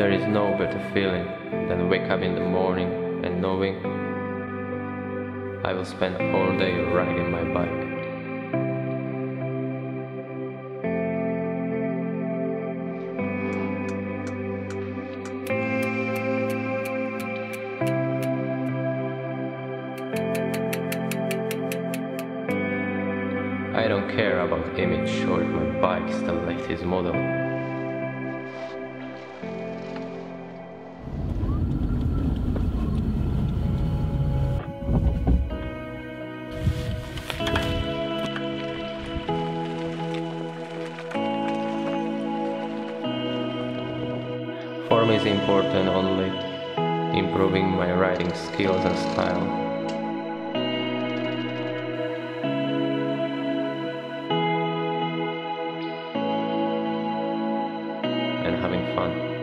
There is no better feeling than wake up in the morning and knowing I will spend all day riding my bike. I don't care about image or if my bike is the latest model. is important only improving my writing skills and style. and having fun.